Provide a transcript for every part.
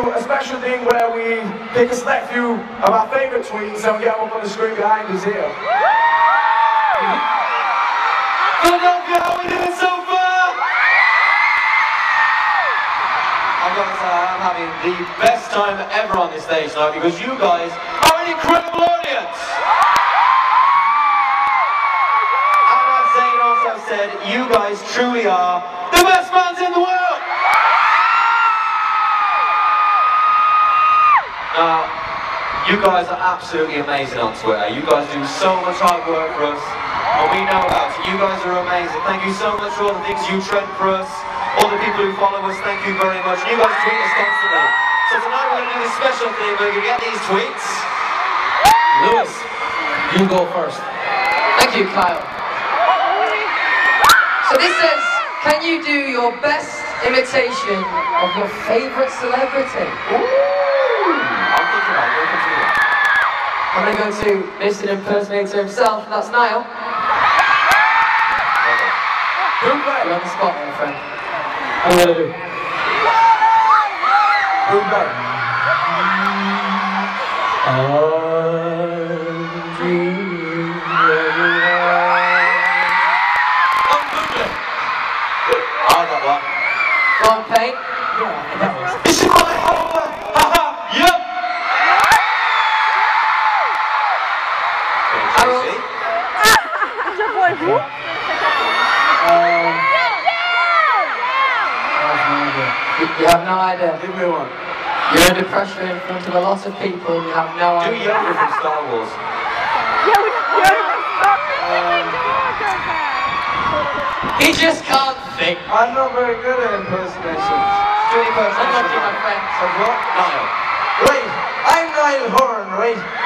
a special thing where we pick a select few of our favourite tweets and we get them up on the screen behind us here. Philadelphia, how are we doing so far? I've got to say, I'm having the best time ever on this stage tonight because you guys are an incredible audience. And as Zayn also said, you guys truly are the best fans in the world. You guys are absolutely amazing on Twitter. You guys do so much hard work for us. And we know that. You guys are amazing. Thank you so much for all the things you trend for us. All the people who follow us, thank you very much. You guys tweet us constantly. So tonight we're going to do this special thing where you get these tweets. Lewis, you go first. Thank you, Kyle. So this says, can you do your best imitation of your favourite celebrity? I'm thinking about it. We'll continue. I'm going to go to Mr. Impersonator himself, and that's Niall. Bet? You're on the spot, my friend. I'm gonna do. Who oh. bet? You have no idea. Give me one. You're under pressure in front of a lot of people, and you have no idea. Do idea. Yoda from Star Wars. Yeah, we He just can't think. I'm not very good at impersonations. Do any person. Unlucky, my friend. Of what? Niall. Right, I'm Niall Horan, right?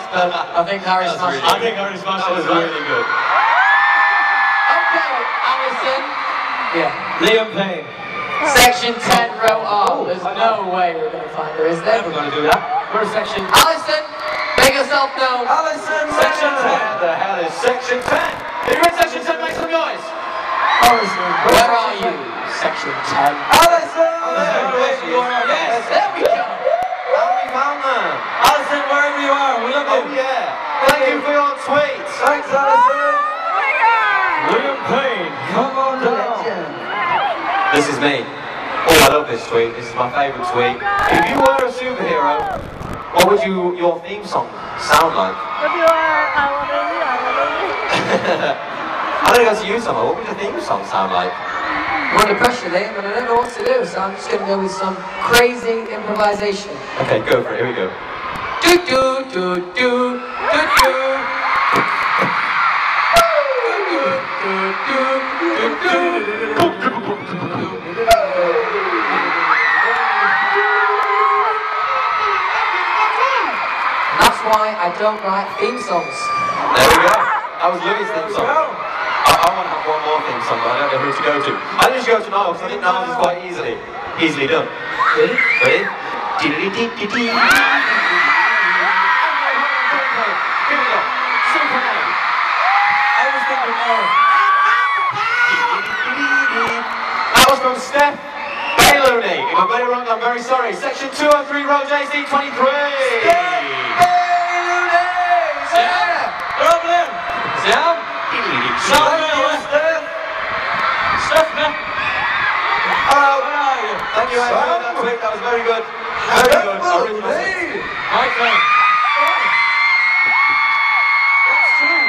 To say it, lads, but uh, I think Harry That's smashed really it. I think Harry smashed it. That was really good. Okay, Alison. Yeah. Liam Payne. Section 10, row R. Oh, There's no way we're going to find her, is there? Never gonna do that. We're section. Alison, make yourself known. Alison Section Mann. 10. The hell is Section 10? If you're in Section 10, make some noise. Alison. Where are you? Section 10. Alison! Yes, there we go. How we found them? Alison, wherever you are, we love Oh you. yeah. Thank you for your tweets. Thanks, Alison. Liam Payne, come on down. This is me. Oh, I love this tweet. This is my favourite tweet. If you were a superhero, what would you your theme song sound like? If you are, I'm gonna go to you, Summer. What would your theme song sound like? I'm under pressure, Liam, and I don't know what to do, so I'm just going to go with some crazy improvisation. Okay, go for it. Here we go. Do do do do do do. Don't write theme songs. There we go. That was Louis' theme song. I, I want to have one more theme song, but I don't know who to go to. I think you should go to Niall, because I think Niall's is quite easily, easily done. Ready? Ready? Dee-dee-dee-dee-dee. Here we go. Superman. I was thinking more. That was from Steph Bayloney. If I got it wrong, I'm very sorry. Section 203, row JC 23. Yeah. They're up there. Sam? Stop now, Steph. Steph. Hello. Where are you? Thank you, Andrew. That tweet, that was very good. Very good. Original. Hey, My turn. that's true.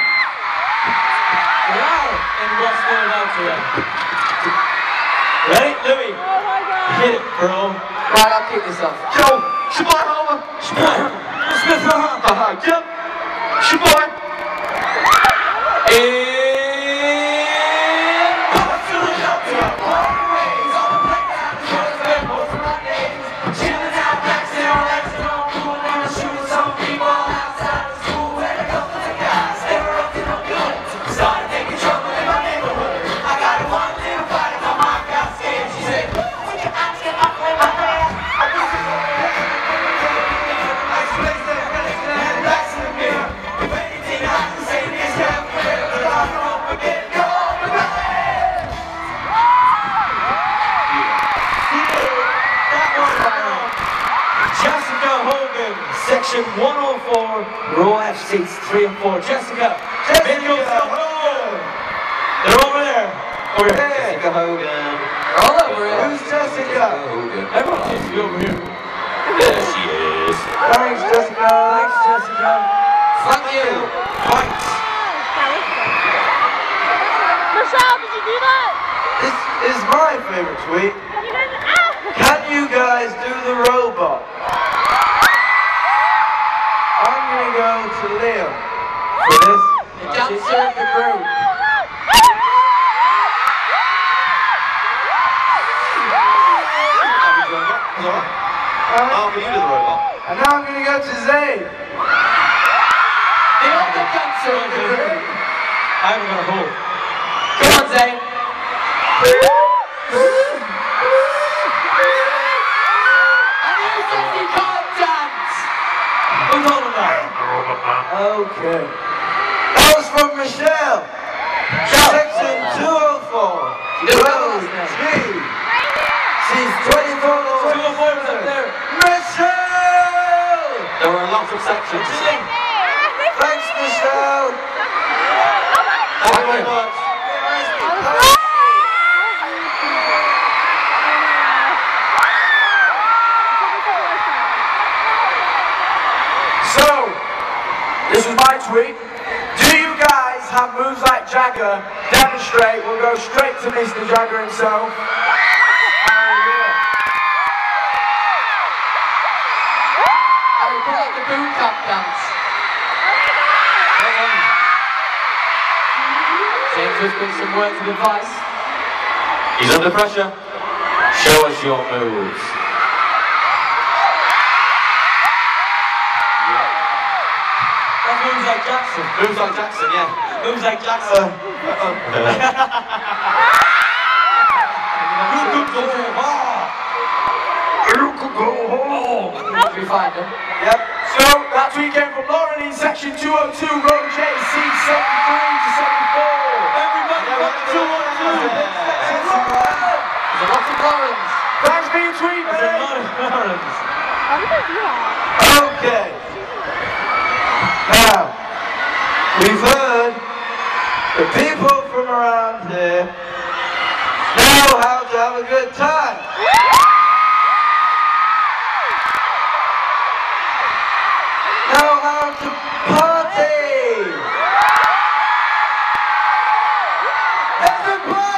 Wow. And what's going on today? Ready? Louis, Oh my God. hit it, bro. Right, I'll keep this off. Yo, Shaboy Homer. Shaboy. Smith, Uh-huh. Yep. Shaboy. And... section 104, row F seats 3 and 4. Jessica, Jessica make yourself Hogan. They're over there. Over here. Hey, Jessica Hogan. All over it. who's Jessica? Hogan. Everyone seems to be over here. There she is. Thanks, Jessica. Thanks, Jessica. Thank you. Thanks. Michelle, did you do that? This is my favorite tweet. You didn't. Ah! Can you guys do the robot? I'm gonna go to Liam for this. The dancer of the group. How you doing? Is that alright? Alright, Oh, you do the robot? And now I'm gonna go to Zayn. The other dancer of the group. I haven't got a hold. Come on, Zayn. Okay. That was from Michelle. Section 204. She doesn't have a last name. G. She's 24 Two or four was up there. Michelle! There were lots of sections. Thanks, Michelle. Thank you very much. So, this is my tweet. Do you guys have moves like Jagger? Demonstrate. We'll go straight to Mr. Jagger himself. Hallelujah. And we call it the boot camp dance. James has been some words of advice. He's under pressure. Show us your moves. That moves like Jackson. Moves like Jackson, yeah. Moves like Jackson. You could go hard. You could go home. We find him? Yep. So, that came from Lauren in section 202, row J, C 73 to 74. Everybody Yeah, got two on two. There's a lot of Laurens. Thanks for your tweet, There's a lot of Lawrence. How did I do that? Okay. We've heard the people from around here know how to have a good time. Know how to party. Everybody!